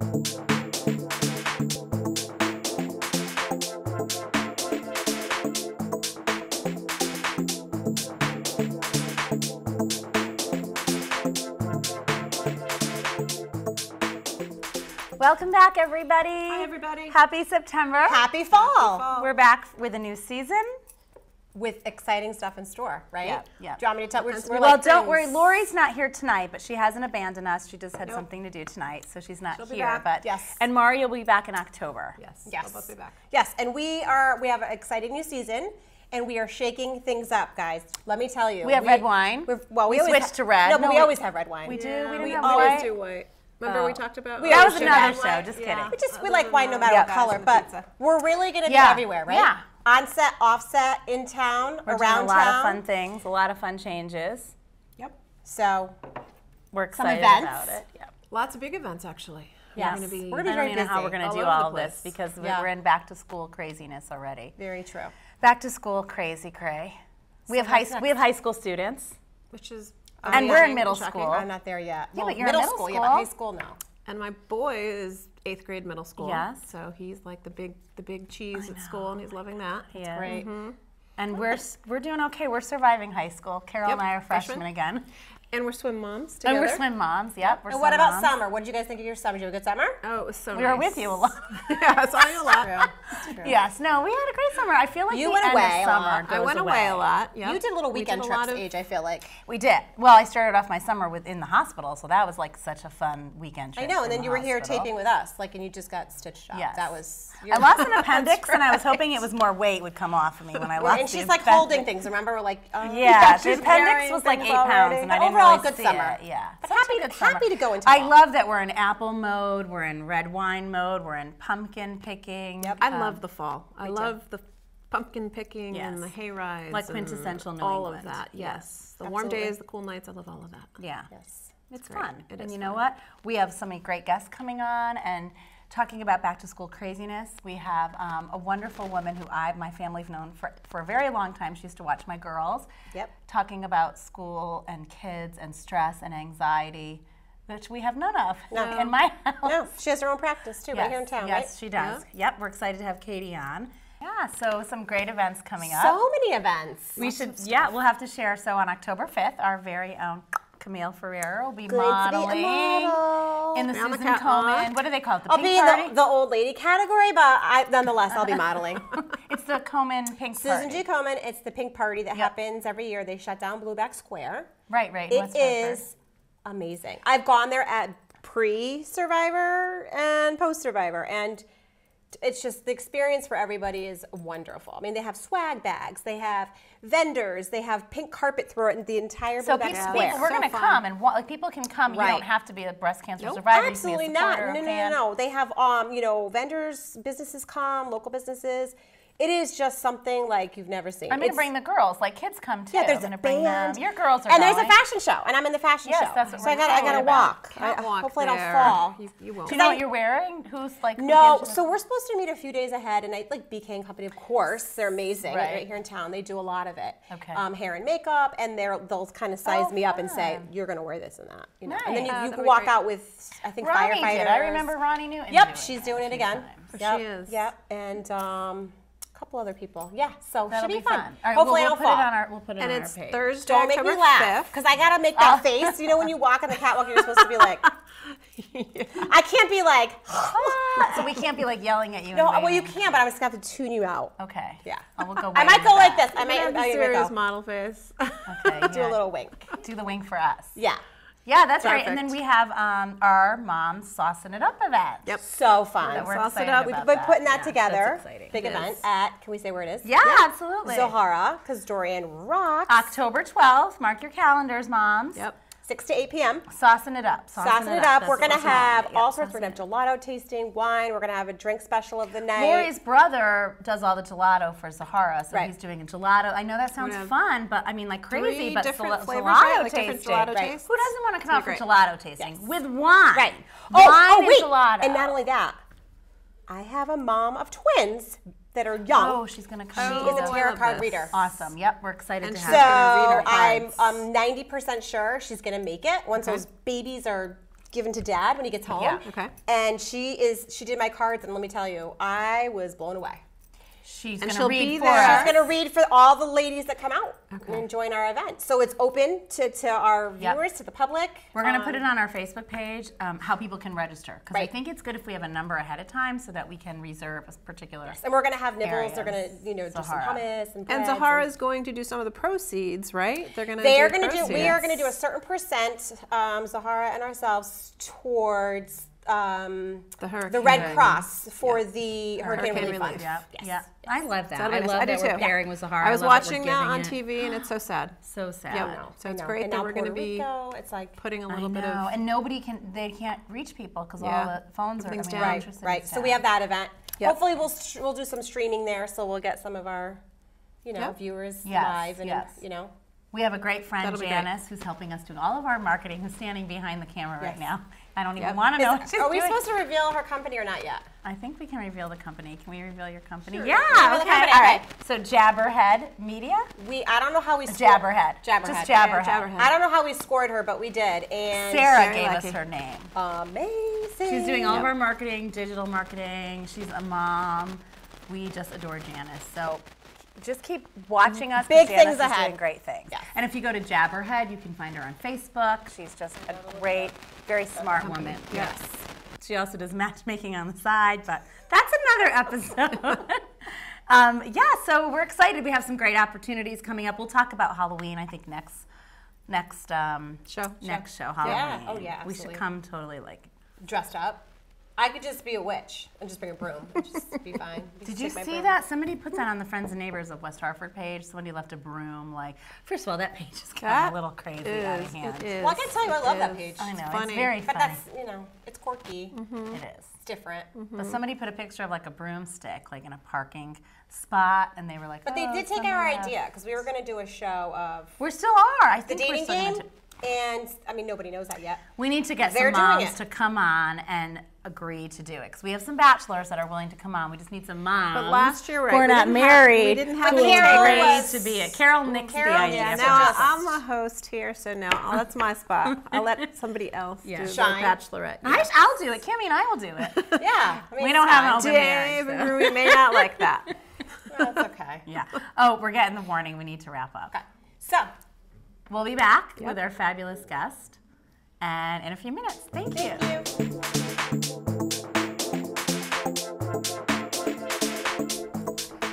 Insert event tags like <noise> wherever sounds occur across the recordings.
Welcome back, everybody. Hi, everybody. Happy September. Happy fall. We're back with a new season. With exciting stuff in store, right? Yeah, yeah. Do you want me to tell? We're, we're well, like don't worry. Lori's not here tonight, but she hasn't abandoned us. She just had something to do tonight, so she's not She'll be here. back. But Yes. and Mario will be back in October. Yes. Yes. We'll both be back. Yes, and we are. We have an exciting new season. And we are shaking things up, guys. Let me tell you. We have red wine. we've- Well, we, We switched ha- to red. No, but No, we we- always have red wine. We do. We We have always white. do white. Remember Oh. we talked about? We That always was do another show. Just Yeah. kidding. We just we like wine no matter Yeah. what color, Pizza. but we're really going to be Yeah. everywhere, right? Yeah. On set, offset, in town, We're around doing a lot town. of fun things, a lot of fun changes. Yep. So We're excited events. about it. Yep. Lots of big events actually. Yes. We're gonna be. We're gonna be I very don't even know how we're going to do over the all this because Yeah. we're in back to school craziness already. very true. Back to school crazy cray. We have high what's we have high school students. which is. Oh, and we're in middle and shocking. school. I'm not there yet. Yeah, Well, but you're in middle, middle school, yeah, but school. high school no. And my boy is eighth grade middle school. Yes. So he's like the big the big cheese at school, and he's loving that. Yeah. Great. Mm-hmm. And we're we're doing okay. We're surviving high school. Carol Yep, and I are freshmen, freshmen. again. And we're swim moms And together. we're swim moms. Yep. We're And what about moms. summer? What did you guys think of your summer? Did you have a good summer? Oh, it was so. We were with you a <laughs> lot. yeah, I saw you a lot. yes. No, we had a great summer. I feel like You the went end away of a summer lot. I went away a lot. Yep. You did little We weekend did a trips, of- age. I feel like. We did. Well, I started off my summer with in the hospital, so that was like such a fun weekend. trip. I know, and then the you were here taping with us, like, and you just got stitched up. Yes. That was. I lost an <laughs> appendix, and I was hoping it was more weight would come off of me when I lost. and the she's like appendix. holding things. Remember, we're like, oh, Yeah, <laughs> the appendix was like eight pounds, and I didn't overall, really good summer. it. Yeah, But such a happy, good summer. happy to go into. I fall. love that we're in apple mode, we're in red wine mode, we're in pumpkin picking. Yep. I Um, love the fall. I love the pumpkin picking and the Yes. hay rides. Like quintessential New All England. of that. Yeah. Yes. The warm days, the cool nights. I love all of that. Yeah. Yes. It's great. fun. It and is you know what? We have so many great guests coming on and talking about back to school craziness. We have um, a wonderful woman who I, my family've known for, for a very long time. She used to watch my girls. Yep. Talking about school and kids and stress and anxiety, which we have none of no. in my <laughs> house. No, she has her own practice too, right here in town, yes, right? she does. Yep, we're excited to have Katie on. Yeah, so some great events coming up. So many events. We should, yeah, we'll have to share. So on October 5th, our very own Camille Ferrer will be Good to be a modeling model. in the Be on Susan catwalk. Komen. What do they call it? The I'll pink be in the, the old lady category, but I, nonetheless, I'll be modeling. <laughs> it's the Komen pink Susan party. G. Komen, it's the pink party that Yep. happens every year. They shut down Blueback Square. Right, right. in It West Hartford. is amazing. I've gone there at pre-Survivor and post-Survivor, and it's just the experience for everybody is wonderful. I mean, they have swag bags, they have vendors, they have pink carpet throughout the entire So Blueback people, Square. people- we're So going to come and like people can come. You don't have to be a breast cancer survivor. You can be Absolutely not. No, no, no, no. They have, um, you know, vendors, businesses come, local businesses. It is just something like you've never seen. I'm going to It's- bring the girls. Like kids come too. Yeah, there's I'm a bring band. them. Your girls are and there's a fashion show, and I'm in the fashion Yes, show. that's what so I we're got I got to walk. I, Can't walk hopefully there. I don't fall. You, you won't. Do you know what you're wearing? Who's like? No, gives so we're supposed to meet a few days ahead, and I like BK and Company, of course. They're amazing right, Right. here in town. They do a lot of it. Okay. Um, hair and makeup, and they're they'll kind of size Oh, me up and say, "You're going to wear this and that," you know. And then Nice. you, Uh, you can walk out with I think Ronnie firefighters. did. I remember Ronnie Newton. Yep, she's doing it again. Yep, She is. Yep, and um, a couple other people. Yeah, so That'll should be be fun. fun. All right, Hopefully we'll, I we'll don't put fall. it on our. We'll put it and on it's our page. Thursday, Don't make October me laugh 5th. because I gotta make that oh. face. You know when you walk on the catwalk, you're supposed to be like, <laughs> I can't be like, ah. so we can't be like yelling at you. no, well you can, but I'm just gonna have to tune you out. Okay. Yeah. Oh, I will go. I might with go like this. I might, have I the serious model face. Okay. <laughs> do a little wink. Do the wink for us. Yeah, Yeah, that's right. And then we have um, our moms saucing it up event. Yep. so fun. That we're Sauce it excited up. We've been that. putting that Yeah, together. That's exciting. Big It event is. at. Can we say where it is? Yeah, absolutely. Zohara, because Dorian rocks. October 12th. Mark your calendars, moms. Yep. 6 to 8 p.m. Saucing it up. Saucing it up. That's We're gonna have yeah, all sorts. We're gonna have gelato tasting, wine. We're gonna have a drink special of the night. Lori's brother does all the gelato for Zahara, so Right. he's doing a gelato. I know that sounds have fun, but I mean, like crazy, three but different gel- flavors, gelato right? Like different tasting. gelato Right. tastes. Who doesn't want to come out for gelato tasting Yes. with wine? Right. Wine oh, oh, and gelato. And not only that, I have a mom of twins that are young. Oh, she's gonna come. she is a tarot card reader. Awesome. Yep, we're excited And to she's have So gonna read her I'm. I'm 90% sure she's gonna make it once Okay. those babies are given to dad when he gets home. Yeah. Okay. And she is she did my cards and let me tell you, I was blown away. She's And going to she'll read be for there. us. She's going to read for all the ladies that come out Okay. and join our event. So it's open to, to our Yep. viewers, to the public. We're going to Um, put it on our Facebook page um, how people can register because I think it's good if we have a number ahead of time so that we can reserve a particular. And we're going to have nibbles. They're going to you know, do some hummus and And breads Zahara is going to do some of the proceeds, right? They're going to. They are do going to do. We are going to do a certain percent, um, Zahara and ourselves, towards um, The the. Red Cross for the Hurricane, Hurricane Relief relief. Fund. Yeah, Yes. yeah. I love that. That'll I love I do that we're too. pairing with Zahara. I was love watching that on it. TV, and it's so sad. So sad. Yep. I So it's great And that we're gonna be Rico, it's like Putting a little know, bit of. and nobody can. They can't reach people because all the phones are. I Everything's mean, down. right, right. So we have that event. Yep. Hopefully, we'll we'll do some streaming there, so we'll get some of our, you know, Yep. viewers Yes, live and yes. you know. We have a great friend, That'll. Janice, who's helping us do all of our marketing, who's standing behind the camera right now. I don't even Yep. want to know what Is- she's are we doing. supposed to reveal her company or not yet? I think we can reveal the company. Can we reveal your company? Sure. Yeah. Okay. company, All right. So Jabberhead Media. We I don't know how we scored- Jabberhead. Jabberhead. Just Jabberhead. Jabberhead. I don't know how we scored her, but we did. And Sarah Very gave lucky. us her name. amazing. She's doing all of our marketing, digital marketing. She's a mom. We just adore Janice. So just keep watching us. Big Janice things is ahead. Doing great things. Yes. And if you go to Jabberhead, you can find her on Facebook. She's just a great, very smart woman. Yes. She also does matchmaking on the side, but that's another episode. <laughs> um, yeah, so we're excited. We have some great opportunities coming up. We'll talk about Halloween. I think next next um, Show. next show Halloween. Yeah. Oh, yeah, Absolutely. We should come totally like. dressed up. I could just be a witch and just bring a broom. and just be <laughs> fine. Just Did you take my see that? Somebody put that on the Friends and Neighbors of West Hartford page. Somebody left a broom. Like, first of all, that page is kind of a little crazy is, out of hand. It is. Well, I can tell you, I love It that is. page. I know It's it's, funny. very But funny. that's you know, it's quirky. Mm-hmm. It is. It's different. Mm-hmm. But somebody put a picture of like a broomstick, like in a parking spot, and they were like, But they "Oh, did take our left." idea because we were going to do a show of We still are. I the think we're still game, gonna do- and I mean nobody knows that yet. We need to get They're some moms to come on and agree to do it because we have some bachelors that are willing to come on. We just need some moms. But last year, right? who are we not didn't have- married. we didn't have who But will Carol agree was- to be it. Carol nixed Carol- the idea. yeah, for Now us. I'm a host here, so now oh, <laughs> that's my spot. I'll let <laughs> somebody else Yeah. do Shine. the bachelorette. I, I'll do it. Kimmy and I will do it. <laughs> Yeah, I mean, we don't have an fine. open Dave marriage. so- Rui may not like that. That's okay. Yeah. Oh, we're getting the warning. We need to wrap up. Okay. So, We'll be back Yep. with our fabulous guest, and in a few minutes. Thank, you. thank you.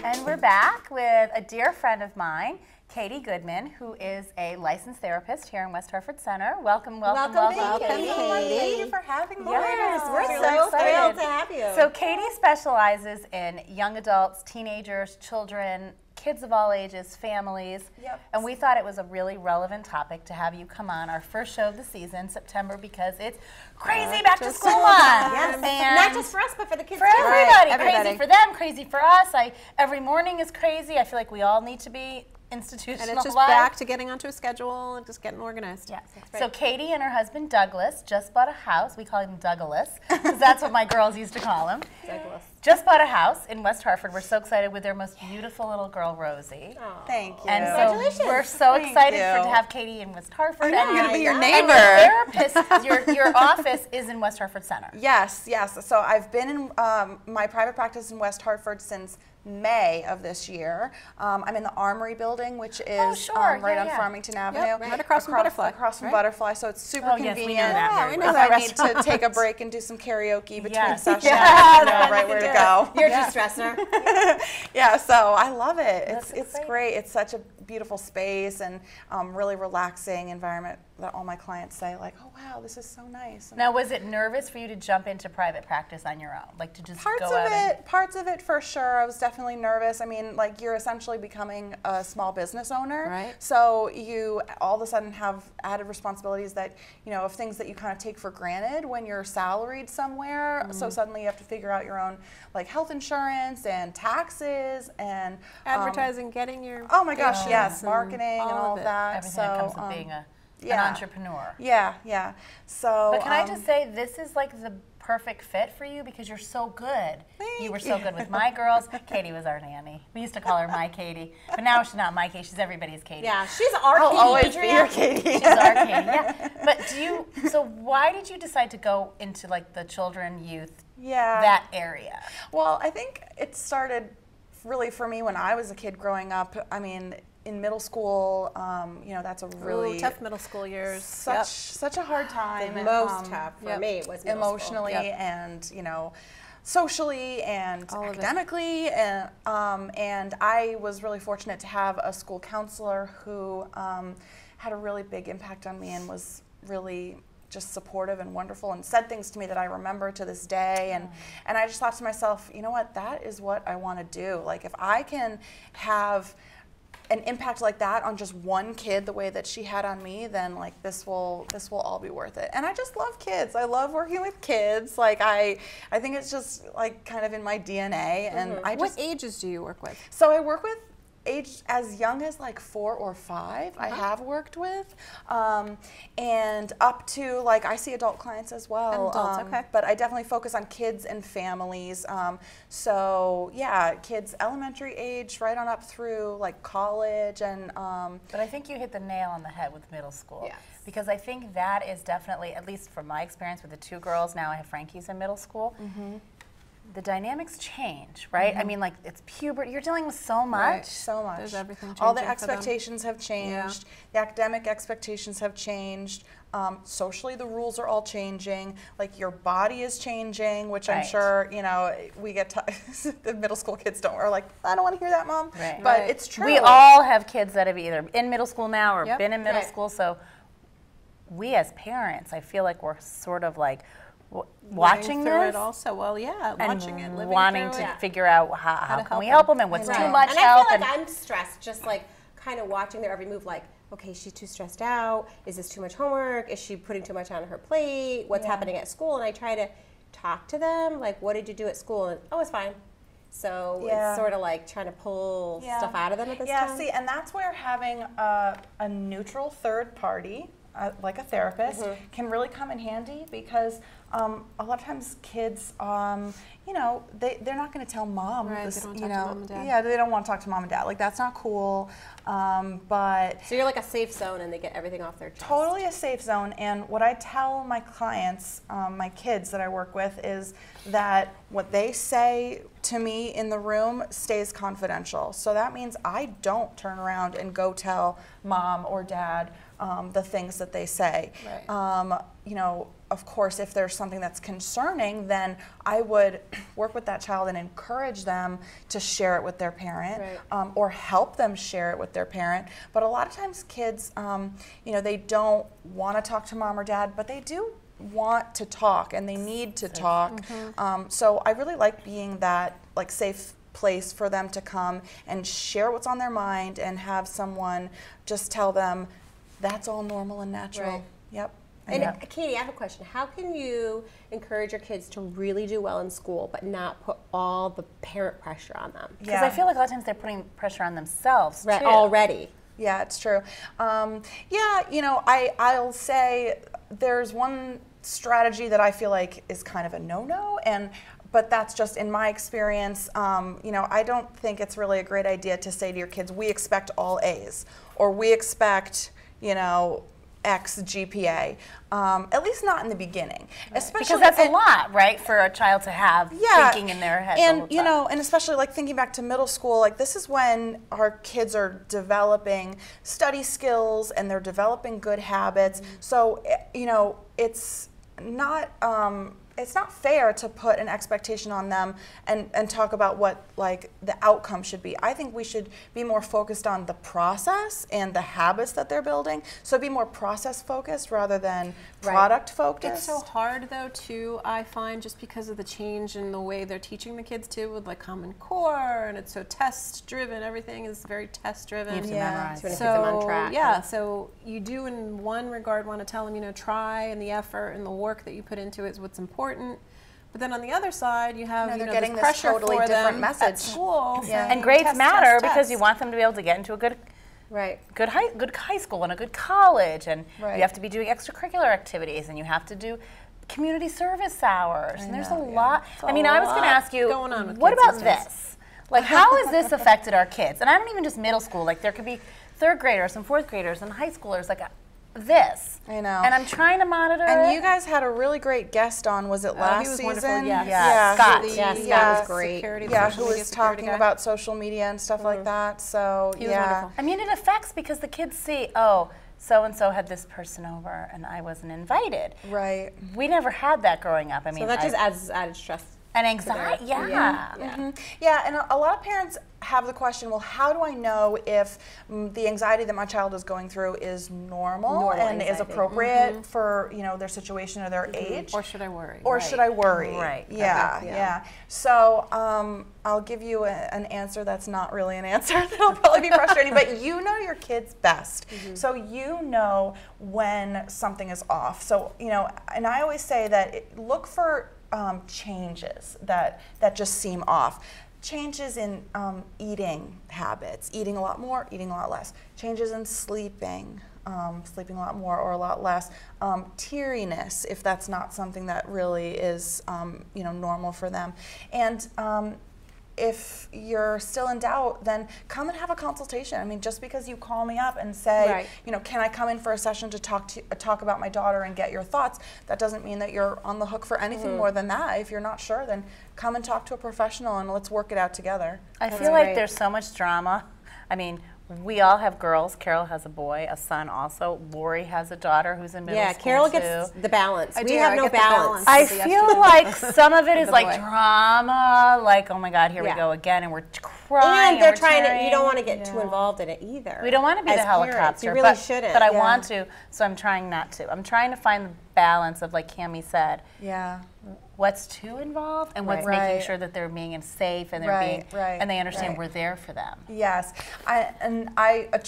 And we're back with a dear friend of mine, Katie Goodman, who is a licensed therapist here in West Hartford Center. Welcome, welcome, welcome. Welcome, Katie. Katie. Thank you for having me. Yes, we're we're so excited. thrilled to have you. So Katie specializes in young adults, teenagers, children, kids of all ages, families. Yep. And we thought it was a really relevant topic to have you come on our first show of the season, September, because it's crazy back to school month. yes, And not just for us, but for the kids for too. everybody. everybody. Crazy for them, crazy for us. I every morning is crazy. I feel like we all need to be institutionalized. And it's just back to getting onto a schedule and just getting organized. Yeah. So Katie and her husband Douglas just bought a house. We call him Douglas because that's what my girls used to call him. <laughs> Douglas. Just bought a house in West Hartford. We're so excited with their most beautiful little girl, Rosie. Thank you. And so Congratulations. we're so Thank excited for, to have Katie in West Hartford. know, I'm and gonna be your and neighbor. your therapist, your, your <laughs> office is in West Hartford Center. yes, yes. So I've been in um, my private practice in West Hartford since May of this year. Um, I'm in the Armory building, which is Oh, sure. um, right Yeah, on yeah. Farmington Avenue, right across from Butterfly, Across from right? Butterfly, so it's super Oh, yes, we know convenient. that Yeah, we know that I need to take a <laughs> break and do some karaoke between Yes. sessions, <laughs> Yeah, know right where to go. You're just stressor. <laughs> yeah, so I love it. It's That's it's exciting. great. It's such a beautiful space and um, really relaxing environment that all my clients say like, oh wow, this is so nice. And Now, was it nervous for you to jump into private practice on your own, like to just parts go of out and it, parts of it for sure. I was definitely nervous. I mean, like you're essentially becoming a small business owner, Right. So you all of a sudden have added responsibilities that you know of things that you kind of take for granted when you're salaried somewhere. So Mm. suddenly you have to figure out your own like health insurance and taxes and um, Advertising, getting your Oh my gosh, yes, and marketing and all all of that. everything so that comes with um, being a Yeah. an entrepreneur. Yeah, yeah. So. But can I um, just say, this is like the perfect fit for you because you're so good. Thank you were so good with my <laughs> girls. Katie was our nanny. We used to call her my Katie, but now she's not my Katie. She's everybody's Katie. Yeah, she's our I'll Katie, always be your Katie. <laughs> She's our Katie. Yeah. But do you? So why did you decide to go into like the children, youth, Yeah. that area? Well, I think it started really for me when I was a kid growing up. I mean, in middle school, um, you know, that's a really Ooh, tough middle school years. such Yep. such a hard time. The most um, tough for yep. me was emotionally Yep. and you know socially and All academically and um, and I was really fortunate to have a school counselor who um, had a really big impact on me and was really just supportive and wonderful and said things to me that I remember to this day and and I just thought to myself you know what that is what I want to do like if I can have an impact like that on just one kid the way that she had on me then like this will this will all be worth it. And i just love kids. I love working with kids. Like i i think it's just like kind of in my dna and mm-hmm. i What just ages do you work with? so i work with age as young as like four or 5 i have worked with um, and up to like i see adult clients as well And adults, um, okay. but i definitely focus on kids and families um, so yeah kids elementary age right on up through like college and um, But I think you hit the nail on the head with middle school. Yes. Because I think that is definitely, at least from my experience with the two girls, now I have Frankie's in middle school. Mm-hmm. The dynamics change, right? I mean, like it's puberty. You're dealing with so much. so much. There's everything All the changing for them. expectations have changed. The academic expectations have changed. Um, socially, the rules are all changing. Like your body is changing, which I'm sure you know we get. T- <laughs> the middle school kids don't are like, I don't want to hear that, mom. Right. But Right. it's true. We all have kids that have either in middle school now or Yep. been in middle Right. school. So we as parents, I feel like we're sort of like w- watching Living through this it also. Well, yeah, and watching it, living wanting through to it. Yeah. figure out how, how, to can help we help them and what's Right. too much and help. I feel like I'm stressed, just like kind of watching their every move. Like, okay, she's too stressed out. Is this too much homework? Is she putting too much on her plate? What's happening at school? And I try to talk to them, like, what did you do at school? And oh, it's fine. So Yeah. it's sort of like trying to pull Yeah. stuff out of them at this yeah, time. see, and that's where having a, a neutral third party, uh, like a therapist, Mm-hmm. can really come in handy because um, a lot of times kids, um, you know, they, they're not going to tell mom. Right, they this, don't you talk to know, mom and dad. Yeah, they don't want to talk to mom and dad. Like, that's not cool. Um, but so you're like a safe zone, and they get everything off their chest. totally a safe zone. And what I tell my clients, um, my kids that I work with, is that what they say to me in the room stays confidential. So that means I don't turn around and go tell mom or dad um, the things that they say. Right. Um, you know, of course, if there's something that's concerning, then I would <clears throat> work with that child and encourage them to share it with their parent Right. um, or help them share it with their parent. But a lot of times, kids, um, you know, they don't want to talk to mom or dad, but they do want to talk and they need to talk. Um, so I really like being that like safe place for them to come and share what's on their mind and have someone just tell them that's all normal and natural. Right. Yep. And Yeah. uh, Katie, I have a question. How can you encourage your kids to really do well in school, but not put all the parent pressure on them? Because I feel like a lot of times they're putting pressure on themselves Right, too. already. Yeah, it's true. Um, yeah, you know, I I'll say there's one strategy that I feel like is kind of a no-no, and but that's just in my experience. Um, you know, I don't think it's really a great idea to say to your kids, "We expect all A's," or "We expect," you know. X GPA, um, at least not in the beginning, especially Because that's a lot, right, for a child to have yeah. thinking in their head. And you know, and especially like thinking back to middle school, like this is when our kids are developing study skills and they're developing good habits. Mm-hmm. So eh, you know, it's not um, it's not fair to put an expectation on them and, and talk about what like the outcome should be. I think we should be more focused on the process and the habits that they're building. So be more process focused rather than product focused. It's so hard though too. I find just because of the change in the way they're teaching the kids too, with like Common Core, and it's so test driven. Everything is very test driven. You Yeah. memorize. So when it it. keeps them on So track. yeah, so you do in one regard want to tell them, you know, try and the effort and the work that you put into it is what's important. But then on the other side, you have No, you they're know getting this this pressure totally for different them message. at school. Yeah. saying and grades test, matter test, because you want them to be able to get into a good Right. good high good high school and a good college, and Right. you have to be doing extracurricular activities, and you have to do community service hours, and there's know, a yeah. lot. I mean, I was going to ask you, going on with what about these this? Like, how has this <laughs> affected our kids? And I don't even just middle school. Like, there could be third graders and fourth graders and high schoolers. Like, this. I know. And I'm trying to monitor. And it. you guys had a really great guest on. Was it last Oh, he was season? wonderful, yes. Yeah, who- Scott. Yeah, Scott yeah, was great. Security, Yeah, who was talking guy. about social media and stuff like mm-hmm. that. So He was yeah, wonderful. I mean, it affects because the kids see, oh, so and so had this person over, and I wasn't invited. right. We never had that growing up. I mean, So that I- just adds added stress. And anxiety. Yeah. yeah. Mhm. Yeah, and a, a lot of parents have the question, well, how do I know if mm, the anxiety that my child is going through is normal, Normal and is anxiety. appropriate for you know their situation or their age? Or should I worry? or Right. should I worry? Right. Yeah, Okay. yeah. Yeah. So um, I'll give you a, an answer that's not really an <laughs> answer. <laughs> That'll probably be frustrating, but you know your kids best. So you know when something is off. So you know, and I always say that it, look for um, changes that that just seem off. Changes in um, eating habits, eating a lot more, eating a lot less. Changes in sleeping, um, sleeping a lot more or a lot less. Um, teariness, if that's not something that really is, um, you know, normal for them. And um, if you're still in doubt, then come and have a consultation. I mean, just because you call me up and say, Right. you know, can I come in for a session to talk to uh, talk about my daughter and get your thoughts? That doesn't mean that you're on the hook for anything more than that. If you're not sure, then come and talk to a professional and let's work it out together. I That's feel like there's so much drama. I mean, we all have girls. Carol has a boy, a son also. Lori has a daughter who's in middle Yeah, school Carol too. gets the balance. I we do, have I no balance. balance. I feel like some of it <laughs> is like boy. drama, like oh my god, here Yeah. we go again, and we're crying. and they're we're trying to. You don't want to get too involved in it either. We don't want to be as the parents. helicopter. You really but, shouldn't. But I Yeah. want to, so I'm trying not to. I'm trying to find the balance of, like Cami said, Yeah. What's too involved and what's Right. making sure that they're being safe and they're Right, being right, and they understand we're there for them. Yes, I, and I a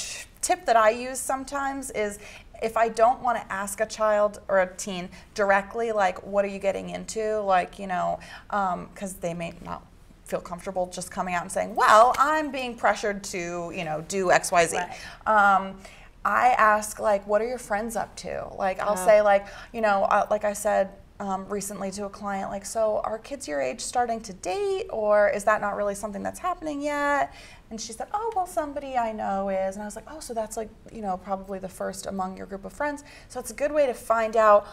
tip that I use sometimes is if I don't want to ask a child or a teen directly, like, what are you getting into? Like, you know, because they may not feel comfortable just coming out and saying, well, I'm being pressured to, you know, do X, Y, Z. Right. Um, I ask, like, what are your friends up to? Like, I'll say, like, you know, uh, like I said, um, recently to a client, like, so are kids your age starting to date, or is that not really something that's happening yet? And she said, oh, well, somebody I know is. And I was like, oh, so that's like, you know, probably the first among your group of friends. So it's a good way to find out,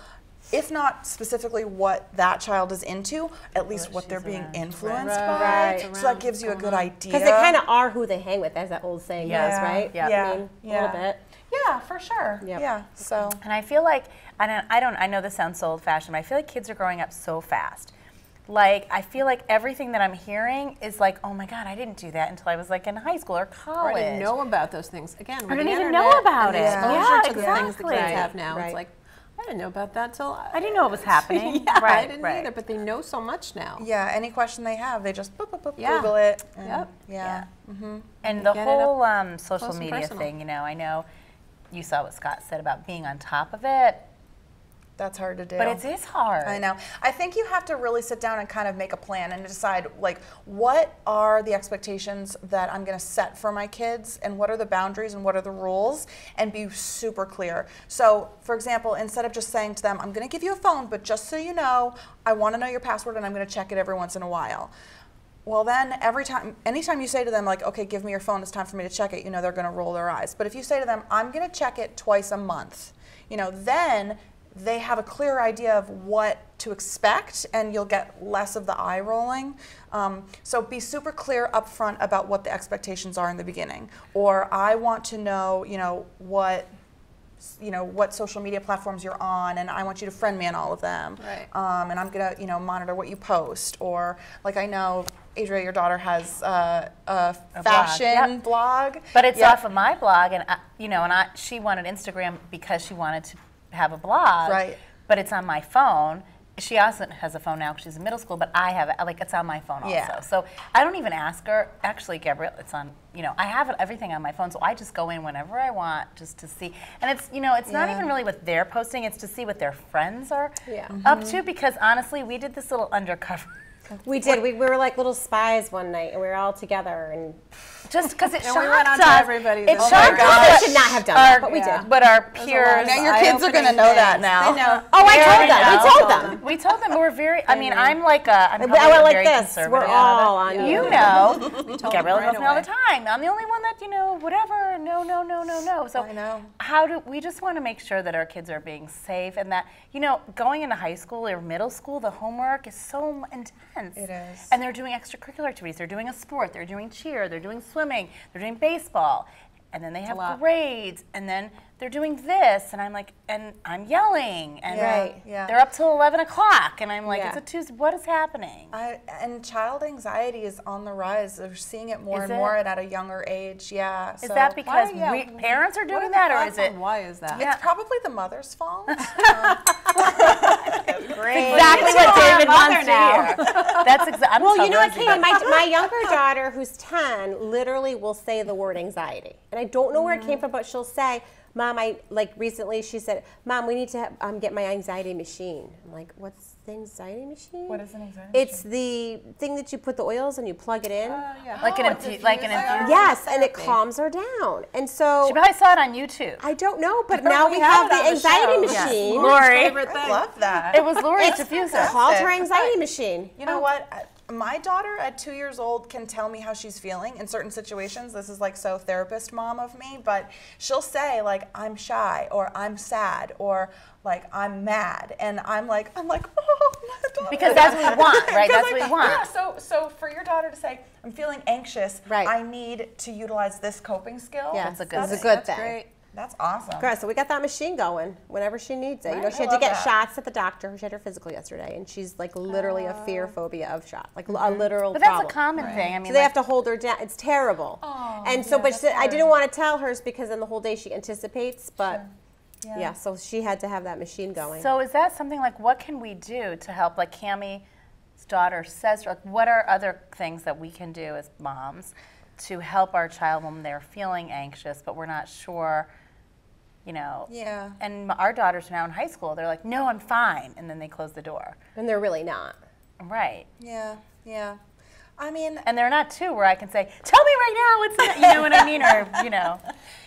if not specifically what that child is into, at least What what they're being around. influenced Right. by. Right. So that gives you a good idea. Because they kind of are who they hang with, as that old saying Yeah. goes, right? Yeah. Yeah. I mean, a Yeah. little bit. Yeah, for sure. Yep. Yeah. So. And I feel like, I don't, I don't, I know this sounds so old fashioned, but I feel like kids are growing up so fast. Like, I feel like everything that I'm hearing is like, oh my God, I didn't do that until I was like in high school or Or college. I didn't know about those things. Again, I didn't the even know about and the it. Exposure Yeah, to the things the kids have now. Right. It's like, I didn't know about that till I, I didn't know it was <laughs> happening. yeah, right, I didn't right. either. But they know so much now. Yeah, any question they have, they just boop, boop, boop, Yeah. Google it. and- Yep. Yeah. And the Get it up whole um, social media personal. thing, you know, I know you saw what Scott said about being on top of it, That's hard to do. but it is hard. I know. I think you have to really sit down and kind of make a plan and decide like what are the expectations that I'm going to set for my kids and what are the boundaries and what are the rules and be super clear. So, for example, instead of just saying to them, I'm going to give you a phone, but just so you know, I want to know your password and I'm going to check it every once in a while. Well, then every time, anytime you say to them, like, okay, give me your phone, it's time for me to check it, you know, they're going to roll their eyes. But if you say to them, I'm going to check it twice a month, you know, then they have a clear idea of what to expect and you'll get less of the eye rolling. Um, so be super clear up front about what the expectations are in the beginning. Or I want to know, you know, what you know what social media platforms you're on and i want you to friend me on all of them Right. um, and i'm gonna you know monitor what you post or like i know adria your daughter has uh, a, A blog, fashion yep. blog But it's Yep. off of my blog, and I, you know, and I, she wanted Instagram because she wanted to have a blog. Right. But it's on my phone. She also has a phone now because she's in middle school, but I have it. Like it's on my phone also. Yeah. So I don't even ask her. Actually, Gabrielle, it's on. You know, I have everything on my phone, so I just go in whenever I want, just to see. And it's you know, it's not even really what they're posting. It's to see what their friends are Yeah. up mm-hmm. to. Because honestly, we did this little undercover. We did. We, we were like little spies one night, and we were all together, and just because it And shocked we went on to us. everybody's It Oh shocked us. We should not have done our- that, but we Yeah. did. But our peers. of Now your kids are gonna know that now. They know. Oh, I told already them. We know. told them. We told them we're very. I mean, I'm like a. I'm I probably went a like very this. conservative. We're all on You <laughs> you. know, told Gabriella them right tells me all the time. I'm the only one that you know, whatever. No, no, no, no, no. So I know. How do we just want to make sure that our kids are being safe and that you know, going into high school or middle school, the homework is so intense. It is. And they're doing extracurricular activities. They're doing a sport. They're doing cheer. They're doing swimming. They're doing baseball. And then they have grades. And then they're doing this. And I'm like, and I'm yelling. And Right. Yeah. they're up till 11 o'clock. And I'm like, Yeah. it's a Tuesday. What is happening? I, and child anxiety is on the rise. We're seeing it more Is and it? more and at a younger age. Yeah. Is so that because Why- yeah, we, parents are doing that, or is it Why is that? Yeah. It's probably the mother's fault. <laughs> Um, Great. exactly what David wants to now. hear? <laughs> That's exactly. Well, you know what, Katie? My, my younger daughter, who's 10, literally will say the word anxiety. And I don't know where it came from, but she'll say, Mom, I, like recently she said, Mom, we need to have, um, get my anxiety machine. I'm like, what's the anxiety machine? What is an anxiety It's the thing that you put the oils and you plug it in. Uh, yeah. like an Oh, infu- like an infusion. yes, and it calms her down. And so She probably saw it on YouTube. I don't know, but now We we have have the on the anxiety. Yes. machine. Lori. favorite I love that. It was Lori's It's diffuser. called her anxiety machine. You know what? My daughter at two years old can tell me how she's feeling in certain situations. This is like so therapist mom of me, but she'll say like I'm shy or I'm sad or like I'm mad, and I'm like I'm like <laughs> oh my daughter. Because that's what we want, <laughs> right? That's what I- we want. Yeah. So so for your daughter to say I'm feeling anxious, Right. I need to utilize this coping skill. Yeah, That's a good it's a thing. good That's thing. great. That's awesome. Good. So we got that machine going whenever she needs it. You know, she I had to get that. shots at the doctor. She had her physical yesterday, and she's like literally a fear oh. phobia of shots, like a mm-hmm. literal But that's problem. a common thing. I mean, so they like- have to hold her down. It's terrible. Oh, and so, yeah, but she, I didn't want to tell hers because then the whole day she anticipates. But Yeah. yeah. so she had to have that machine going. So is that something like what can we do to help? Like Cammie's daughter says, like what are other things that we can do as moms to help our child when they're feeling anxious, but we're not sure, you know? Yeah. And our daughters are now in high school. They're like, no, I'm fine, and then they close the door. and they're really not. Right. Yeah. Yeah. I mean, And they're not two where I can say, tell me right now what's that, you know what I mean? Or, <laughs> you know.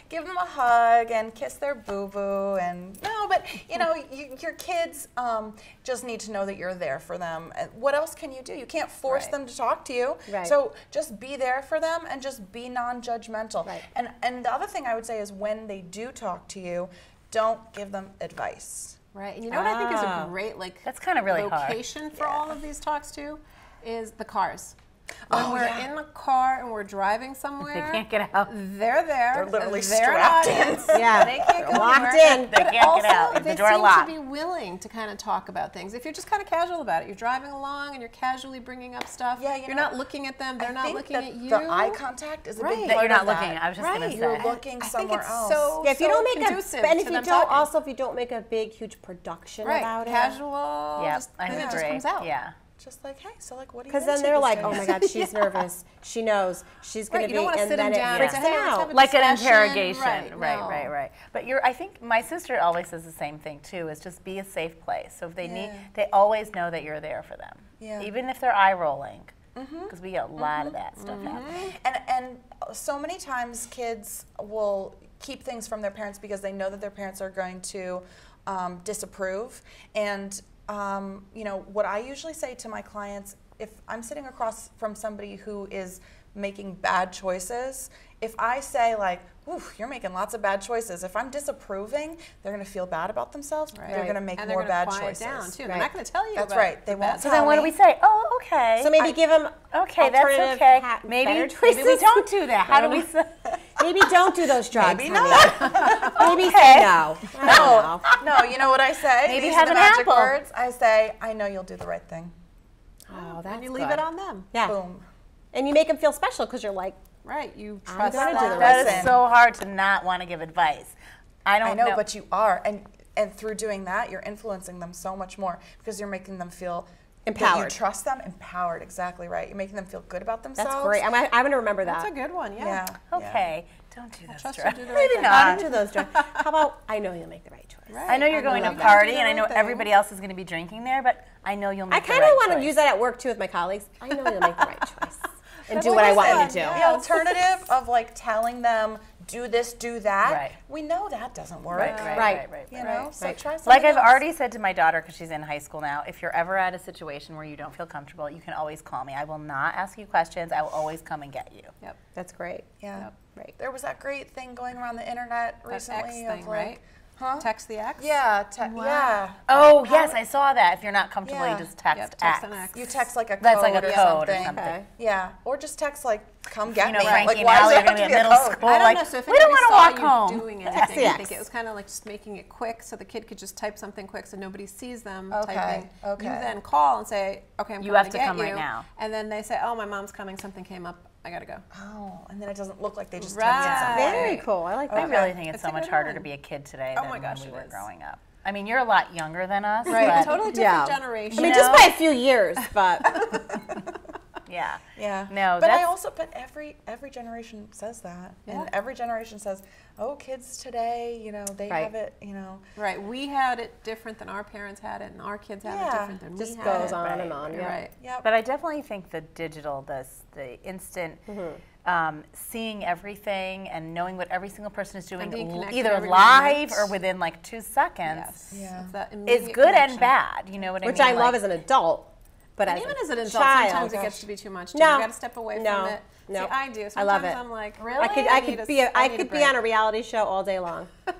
give them a hug and kiss their boo boo and no but you know you, your kids um, just need to know that you're there for them what else can you do you can't force Right. them to talk to you Right. so just be there for them and just be non-judgmental Right. and and the other thing i would say is when they do talk to you don't give them advice Right. And you know what I think is Ah. a great like That's kinda really hard. location for all of these talks too is the cars. When Oh, we're yeah. in the car and we're driving somewhere, They can't get out. they're there. They're literally they're strapped in. <laughs> Yeah. They can't go Locked anywhere. in. They But can't also, get out. If they the door seem locked. to be willing to kind of talk about things. If you're just kind of casual about it, you're driving along and you're casually bringing up stuff. Yeah, you you're know, not looking at them. They're I not think looking that at you. the eye contact is a Right. big That part you're not of looking that. at. I was just Right. going to You're looking I think somewhere it's else so Yeah, if you don't make conducive a, and if you don't, talking. also if you don't make a big, huge production right, about it, casual. Yeah, I and agree. it just comes out. Yeah. Just like hey so like what do you because then they're like, oh my god, <laughs> she's nervous. She knows she's gonna Right, you be, don't want to and sit then them it down. and freaks say, hey, let's out. have a like an interrogation. Right, right no. right right. But you're i think my sister always says the same thing too is just be a safe place. So if they need they always know that you're there for them. Yeah. even if they're eye rolling. Mm-hmm. Because we get a lot of that stuff mm-hmm. now mm-hmm. And and so many times kids will keep things from their parents because they know that their parents are going to um, disapprove. And um, you know what I usually say to my clients, if I'm sitting across from somebody who is making bad choices, if I say like, "Ooh, you're making lots of bad choices," if I'm disapproving, they're going to feel bad about themselves. Right. They're going to make and they're more gonna bad quiet choices. down too. They're Right. not going to tell you. That's about right. They the won't bad so then what do we say oh okay So maybe give them okay that's okay ha- maybe better maybe we choices. don't do that how do we <laughs> say Maybe don't do those drugs. Maybe honey. not. <laughs> Maybe Okay. say no. No, no. You know what I say? Maybe These have are the an magic apple. words. I say, I know you'll do the right thing. Oh, oh that's And you leave good. it on them. Yeah. Boom. And you make them feel special because you're like, Right. You I'm trust gonna do them. the right that is so hard to not want to give advice i don't I know, but you are, and and through doing that, you're influencing them so much more because you're making them feel Empowered. You trust them, empowered. Exactly right. You're making them feel good about themselves. that's great. I'm, I'm going to remember that. That's a good one. Yeah. Yeah. yeah. okay don't do those trust you drugs. to do the <laughs> right maybe thing. Not don't do those drugs. How about I know you'll make the right choice. Right. I know you're I going to love that. party, Do and I know thing. everybody else is going to be drinking there, but I know you'll I make the right choice. I kind of right want to use that at work too with my colleagues. I know you'll make the right <laughs> choice. And do what I want you to do. The alternative of like telling them do this, do that. Right. We know that doesn't work. Right, right, Right. right, right. You know, so Right. try something Like I've else. already said to my daughter, because she's in high school now, if you're ever at a situation where you don't feel comfortable, you can always call me. I will not ask you questions. I will always come and get you. Yep. That's great. Yeah. Right. There was that great thing going around the internet That recently X of thing, like, right? Huh? Text the X. Yeah, te- yeah. Oh, yes, I saw that. If you're not comfortable, Yeah. you just text, Yep, text X. an X. You text like a That's code like a or code or something. something. Okay. Yeah, or just text like, "Come get You know, me." Frankie like, why does it are have going to to be be middle code? school. I don't like, know. So if we don't want to walk home. doing Text anything, the I X. think it was kind of like just making it quick, so the kid could just type something quick, so nobody sees them Okay, typing. okay. You then call and say, "Okay, I'm You coming have to to get come right now. And then they say, "Oh, my mom's coming. Something came up. I gotta go." Oh, and then it doesn't look like they just Right. texted something. Very cool. I like that. I that. really think it's, It's so much good harder to be a kid today Oh than my gosh, when we were is. growing up. I mean, you're a lot younger than us, Right. but Totally Yeah. different generation. I mean, You just by a few years, but <laughs> yeah. Yeah. No, but I also, but every every generation says that, Yeah. and every generation says, "Oh, kids today, you know, they Right. have it, you know." Right. We had it different than our parents had it, and our kids had it different than just we goes had on it. and on. Yeah. Right. Yep. But I definitely think the digital, this the instant, Mm-hmm. um, seeing everything and knowing what every single person is doing, being l- connected either live or within like two seconds, Yes. Yeah. It's that is immediate good connection. and bad. You know what which I mean? Which I love Like, as an adult. But And as even a as an adult, child, sometimes it gets to be too much. Too. No. You got to step away No. from it. No. See, I do. Sometimes I love it. I'm like, Really? I could I I could a- be a, I I could be on a reality show all day long. <laughs>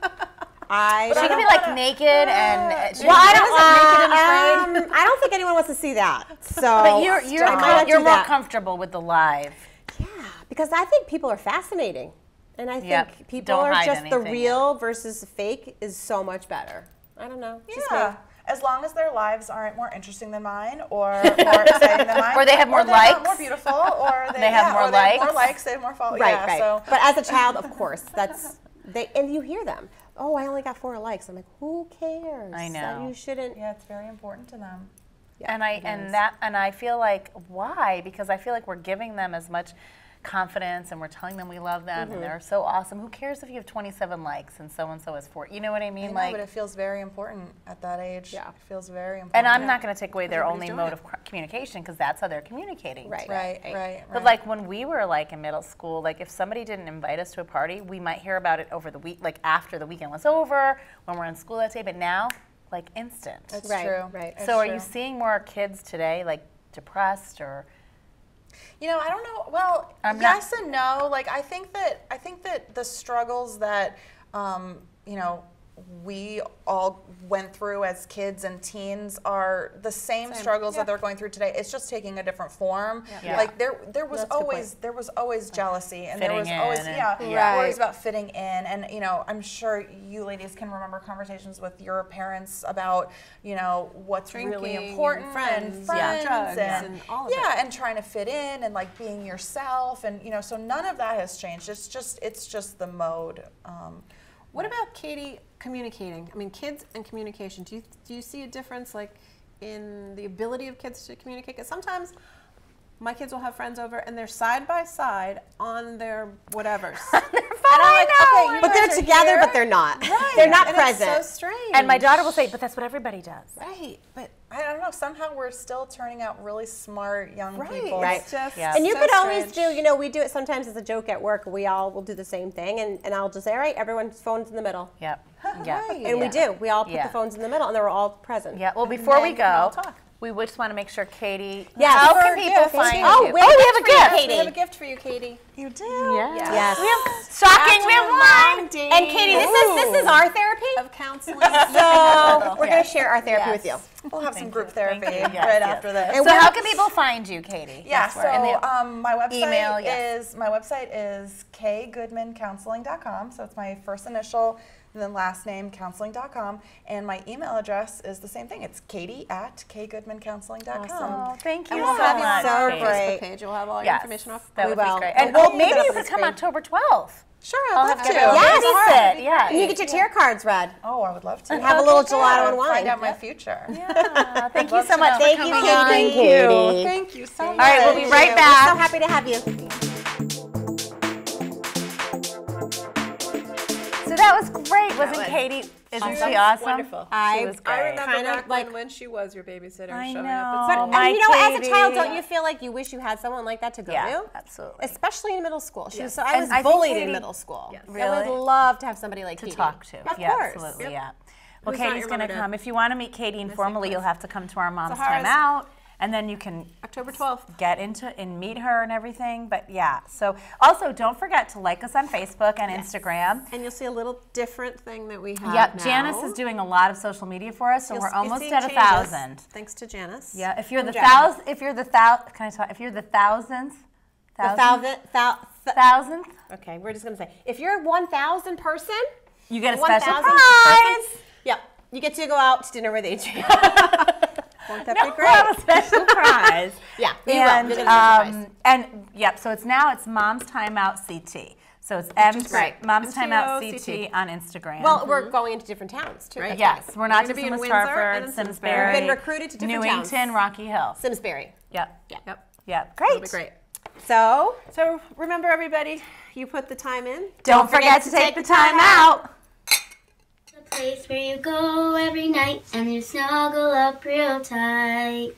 I she could be like wanna- naked and she well, I don't. was, naked and afraid. uh, um, I don't think anyone wants to see that. <laughs> So, But you're you're, I might not you're more that. comfortable with the live. Yeah, because I think people are fascinating, and I think Yep, people don't are hide just the real versus the fake is so much better. I don't know. just. Yeah. As long as their lives aren't more interesting than mine, or <laughs> more exciting than mine, Or they have more they're likes. more beautiful, or <laughs> they, They have yeah, more or they have more likes. likes, they have more followers. Right, yeah, right. So But as a child, of <laughs> course, that's they and you hear them. Oh, I only got four likes. I'm like, who cares? I That know. You shouldn't. yeah, it's very important to them. Yeah, and I and that and I feel like why? Because I feel like we're giving them as much confidence and we're telling them we love them Mm-hmm. and they're so awesome. Who cares if you have 27 likes and so and so has four? You know what I I mean? know, like but it feels very important at that age. Yeah. It feels very important. and I'm not going to take away their everybody's only mode it. of communication because that's how they're communicating. Right. Right, right, right. But like when we were like in middle school, like if somebody didn't invite us to a party, we might hear about it over the week, like after the weekend was over, when we're in school that day. But now, like instant. That's Right, true. right. It's so are true. you seeing more kids today, like depressed or? You know, I don't know. Well, I'm not- yes and no. Like, I think that I think that the struggles that um, you know we all went through as kids and teens are the same, Same, struggles yeah. that they're going through today. It's just taking a different form. Yeah. Like there, there was That's always there was always jealousy, and there was always in and- yeah, Yeah. worries about fitting in. And you know, I'm sure you ladies can remember conversations with your parents about you know what's Drinking really and important friends, and yeah. friends drugs and, and all of yeah, it. and trying to fit in and like being yourself and you know so none of that has changed it's just it's just the mode um, What about Katie communicating? I mean, kids and communication. Do you do you see a difference, like in the ability of kids to communicate? Because sometimes my kids will have friends over and they're side by side on their whatevers. <laughs> And I'm like, okay, But they're together, here. but they're not. They're not and present. It's so strange. And my daughter will say, "But that's what everybody does." right, but i don't know somehow we're still turning out really smart young right, people Right. It's just Yeah. And you so could always do, you know, we do it sometimes as a joke at work. We all will do the same thing, and, and I'll just say, all right, everyone's phones in the middle. Yep. <laughs> Yeah. Right. And we do. We all put Yeah. the phones in the middle, and they're all present. Yeah. Well, before we then we can go, talk. We just want to make sure, Katie. Yes. How can people gift. find Oh, you? we oh, we have a gift you. Katie. We have a gift for you, Katie. you do Yeah. Yes. We have shocking. We have wine. And Katie, this is this is our therapy. Of counseling. <laughs> So <laughs> we're Yes. gonna share our therapy with you. we'll have some group Thank therapy. Yes, right yes. after this And So how can people find you, Katie? yeah, That's and so the- um, my website Email, yes. is my website is kgoodmancounseling.com. So it's my first initial and then last name counseling.com. And my email address is the same thing. It's Katie at kgoodmancounseling.com. Oh, thank you And we'll so have you much. on our So great. Facebook page. We'll have all your Yes, information off. that We would will. be great. And And we'll put maybe you could the come screen. October 12th. Sure, I'd I'll love have to. to go Yes. babysit. Yeah. And you get your tarot cards read. Oh, I would love to. Have a little gelato and wine. Find out my future. Yeah, <laughs> Thank you so much Thank you, Katie. Thank you. Thank you so much. All right, we'll be right We're back. so happy to have you. That was great, wasn't was- Katie? Isn't She she awesome? wonderful. I- she was great. I remember Kind of back like- when, when she was your babysitter I showing know. up. But Oh, and my you know, as a child, don't you feel like you wish you had someone like that to go Yeah, to? absolutely. Especially in middle school. She was so I And was I bullied Katie- in middle school. Yes. I would love to have somebody like to Katie. talk to. Of yeah, course. absolutely. Yep. Yeah. Well, Who's Katie's going to mom or come. If you want to meet Katie informally, you'll have to come to our mom's Zahara's- time out, and then you can October 12th. get into and meet her and everything. But yeah. So also, don't forget to like us on Facebook and Instagram. And you'll see a little different thing that we have Yep, now. Janice is doing a lot of social media for us, so You'll we're almost at a changes, thousand. Thanks to Janice. Yeah, if you're the thousand, if you're the thou, can I talk? If you're the thousandth, The thousand, thou, th- thousandth, okay, we're just gonna say if you're a one thousand person, you get a one special thousand prize. yep, you get to go out to dinner with Adrian. <laughs> Won't that No, be we'll great? a special <laughs> prize. Yeah, we and You're gonna get a um, and yep. So it's now it's Mom's Timeout CT. So it's M great. Mom's Timeout MTO CT on Instagram. well, we're going into different towns too. Right. Yes, nice. we're not We're just gonna be in in West Windsor Hartford, Simsbury. Simsbury, We've been recruited to different Newington, towns. Rocky Hill. Simsbury. Yep. Yeah. Yep. Yep. Great. It'll be great. So So remember, everybody, you put the time in. Don't, forget, to take the time out. The place where you go every night and you snuggle up real tight.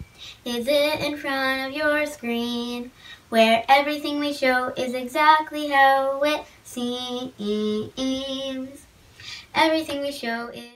Is it in front of your screen where everything we show is exactly how it seems? Everything we show is.